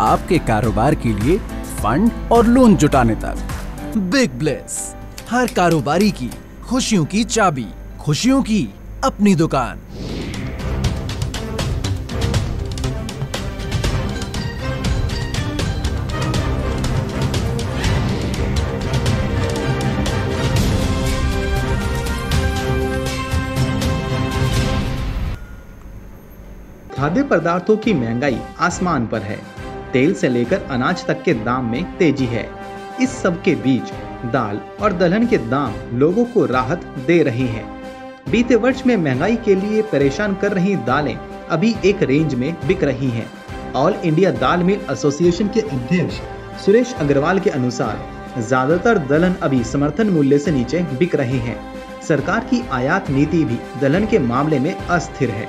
आपके कारोबार के लिए फंड और लोन जुटाने तक। बिग ब्लेस हर कारोबारी की खुशियों की चाबी, खुशियों की अपनी दुकान। खाद्य पदार्थों की महँगाई आसमान पर है। तेल से लेकर अनाज तक के दाम में तेज़ी है। इस सब के बीच दाल और दलहन के दाम लोगों को राहत दे रहे हैं। बीते वर्ष में महँगाई के लिए परेशान कर रही दालें अभी एक रेंज में बिक रही हैं। All India dal mill association के अध्यक्ष सुरेश अग्रवाल के अनुसार ज़्यादातर दलहन अभी समर्थन मूल्य से नीचे बिक रहे हैं। सरकार की आयात नीति भी दलहन के मामले में अस्थिर है।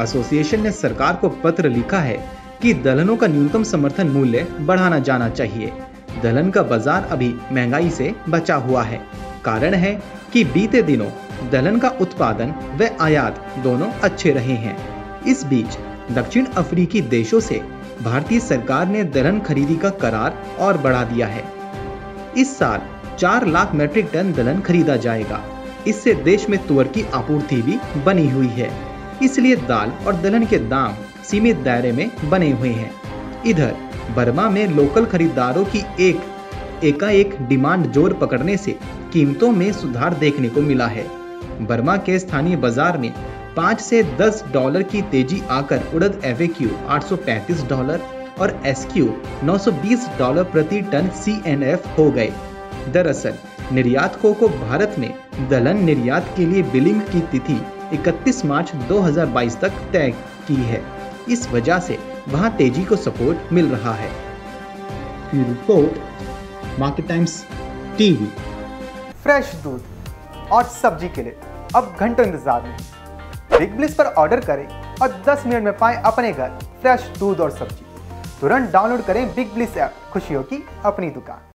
एसोसिएशन ने सरकार को पत्र लिखा है कि दलहनों का न्यूनतम समर्थन मूल्य बढ़ाना जाना चाहिए। दलहन का बाज़ार अभी महँगाई से बचा हुआ है। कारण है कि बीते दिनों दलहन का उत्पादन व आयात दोनों अच्छे रहे हैं। इस बीच दक्षिण अफ्रीकी देशों से भारतीय सरकार ने दलहन खरीदी का करार और बढ़ा दिया है। इस साल चार लाख मीट्रिक टन दलहन खरीदा जाएगा। इससे देश में तुअर की आपूर्ति भी बनी हुई है। इसलिए दाल और दलहन के दाम सीमित दायरे में बने हुए हैं। इधर, बर्मा में लोकल खरीदारों की एक, एकाएक डिमांड ज़ोर पकड़ने से कीमतों में सुधार देखने को मिला है। बर्मा के स्थानीय बाज़ार में 5 से 10 डॉलर की तेज़ी आकर उड़द एवेक्यू 835 डॉलर और एसक्यू 920 डॉलर प्रति टन सीएनएफ हो गए। दरअसल निर्यातकों को भारत में दलहन निर्यात के लिए बिलिंग की तिथि 31 मार्च 2022 तक तय की है। इस वजह से वहाँ तेज़ी को सपोर्ट मिल रहा है। Report Market Times TV. Fresh दूध और सब्ज़ी के लिए अब घंटों इंतज़ार नहीं बिग ब्लिस पर ऑर्डर करें और 10 मिनट में पाएँ अपने घर फ्रेश दूध और सब्ज़ी। तुरंत डाउनलोड करें बिग ब्लिस ऐप। खुशियों की अपनी दुकान।